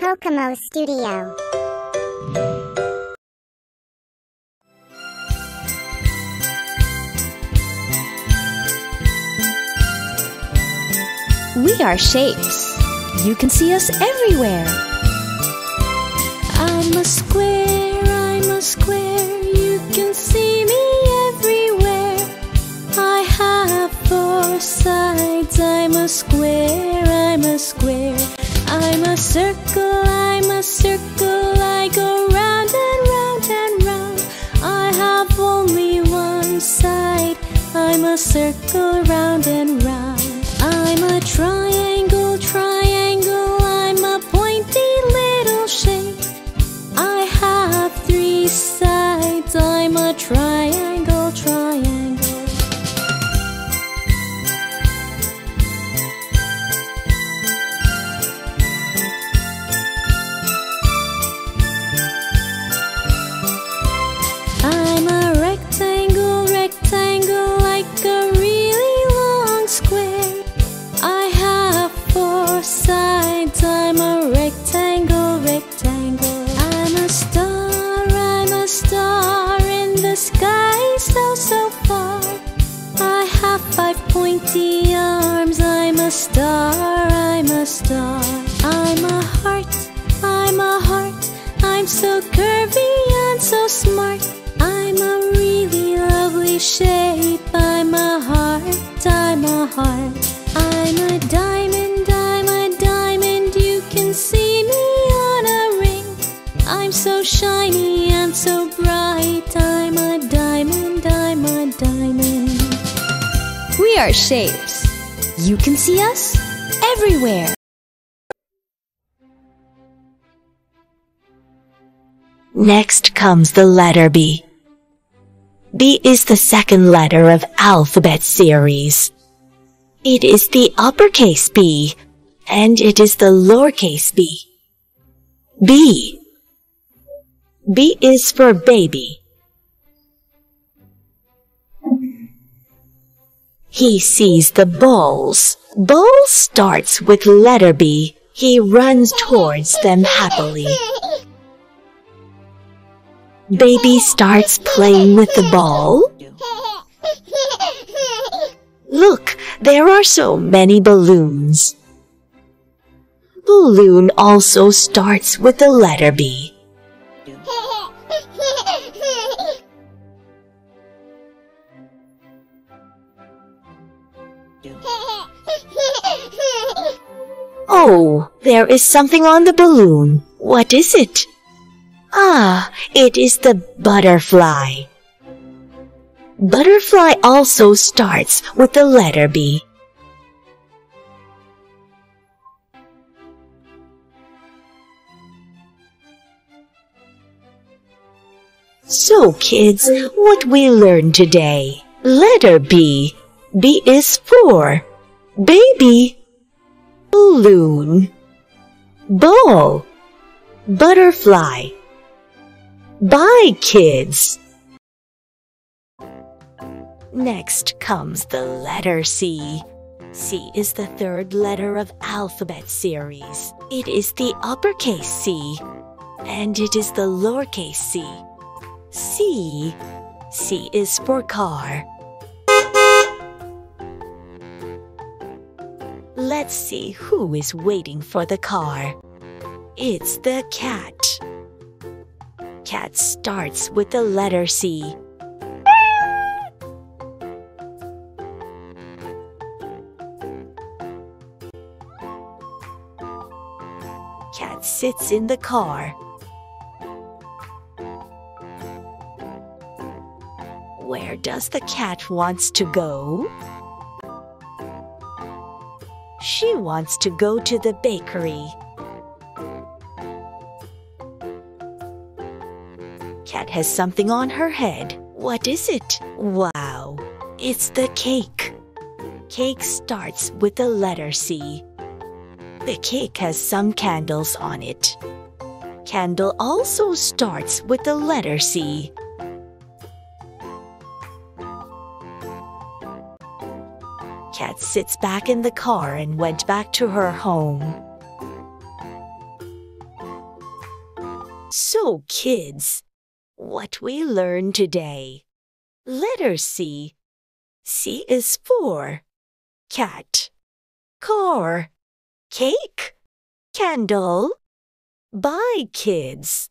Cocomo Studio. We are shapes. You can see us everywhere. I'm a square, I'm a square. Sides. I'm a square, I'm a square. I'm a circle, are shapes. You can see us everywhere. Next comes the letter B. B is the second letter of alphabet series. It is the uppercase B, and it is the lowercase b. B. B is for baby. He sees the balls. Ball starts with letter B. He runs towards them happily. Baby starts playing with the ball. Look, there are so many balloons. Balloon also starts with the letter B. Oh, there is something on the balloon. What is it? Ah, it is the butterfly. Butterfly also starts with the letter B. So kids, what we learned today? Letter B. B is for baby, balloon, ball, butterfly. Bye, kids. Next comes the letter C. C is the third letter of alphabet series. It is the uppercase C, and it is the lowercase c. C. C is for car. Let's see who is waiting for the car. It's the cat. Cat starts with the letter C. Cat sits in the car. Where does the cat wants to go? She wants to go to the bakery. Cat has something on her head. What is it? Wow, it's the cake. Cake starts with the letter C. The cake has some candles on it. Candle also starts with the letter C. sits back in the car and went back to her home. So, kids, what we learned today. Letter C. C is for cat, car, cake, candle. Bye, kids.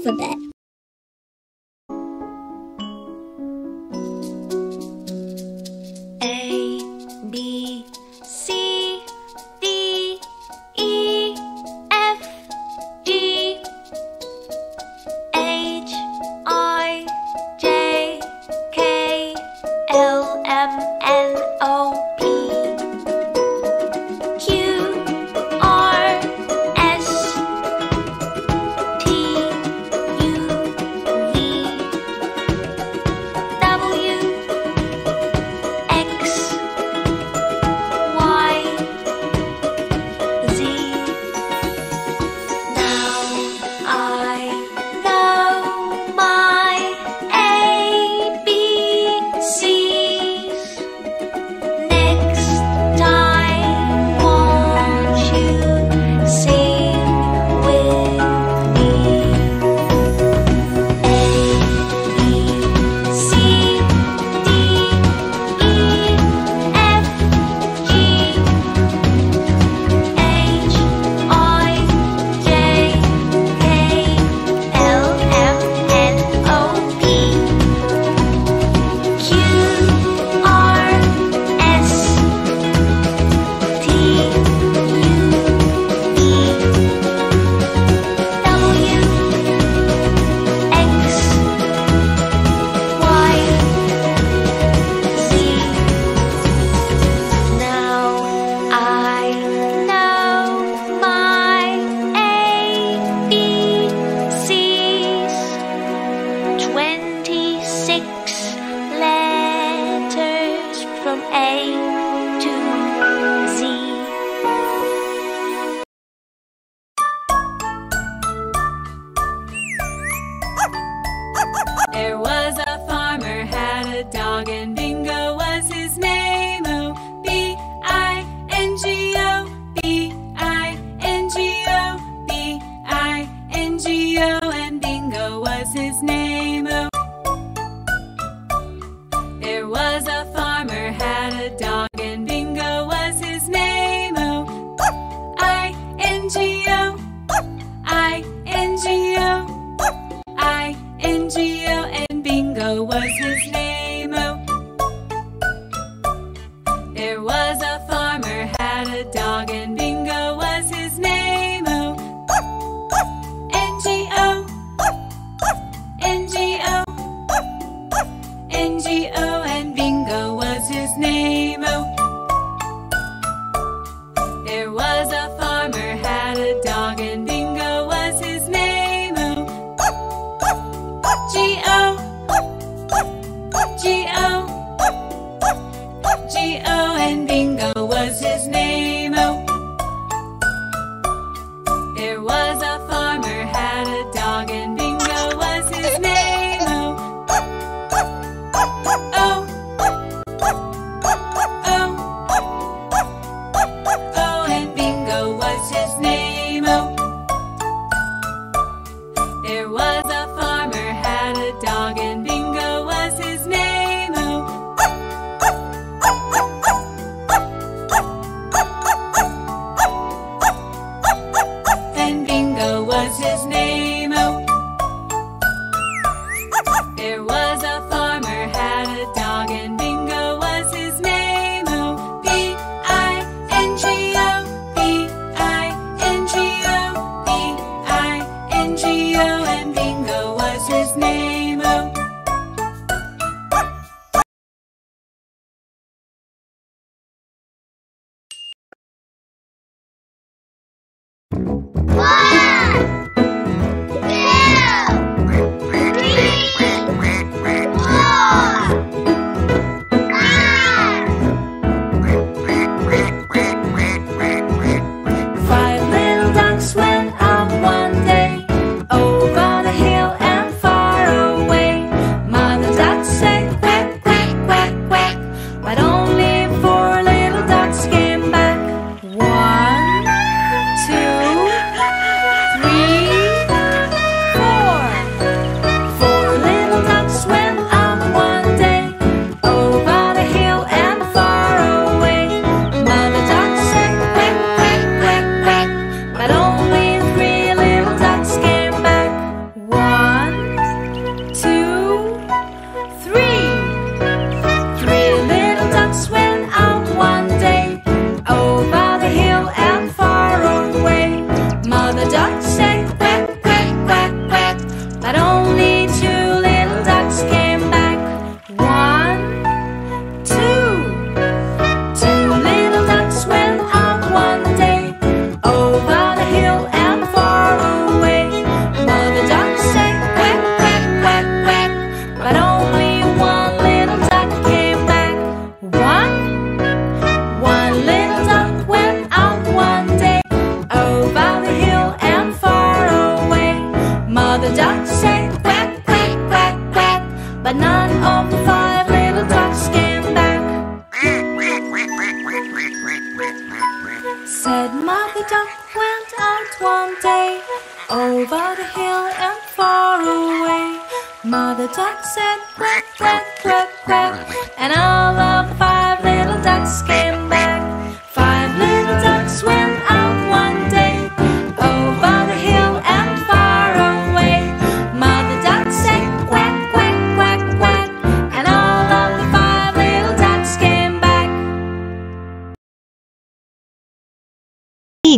alphabet. G-O and Bingo was his name.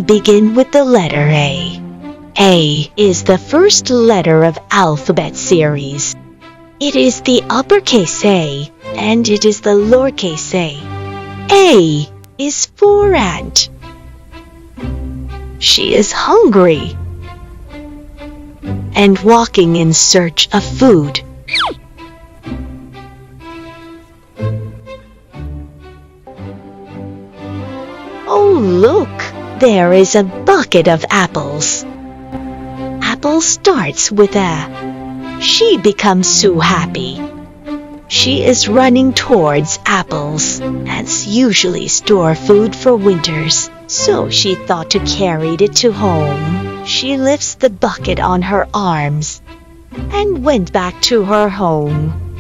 Begin with the letter A. A is the first letter of alphabet series. It is the uppercase A and it is the lowercase a. A is for ant. She is hungry and walking in search of food. There is a bucket of apples. Apple starts with a. She becomes so happy. She is running towards apples. Ants usually store food for winters, so she thought to carry it to home. She lifts the bucket on her arms and went back to her home.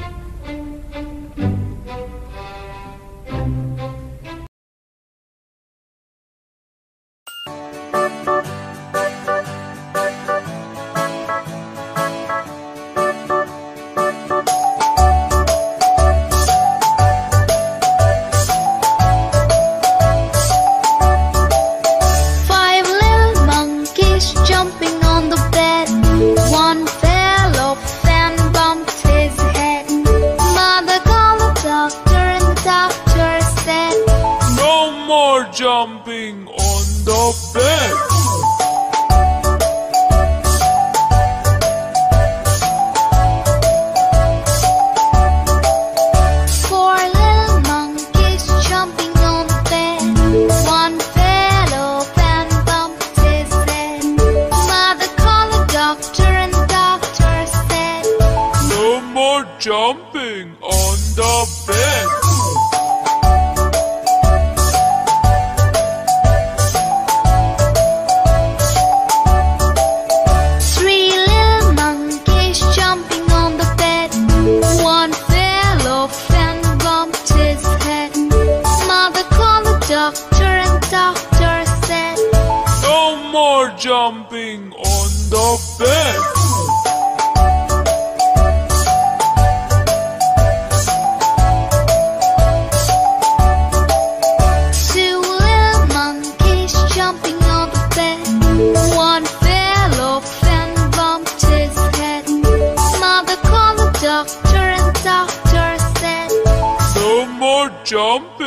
Doctor and doctor said, No more jumping on the bed.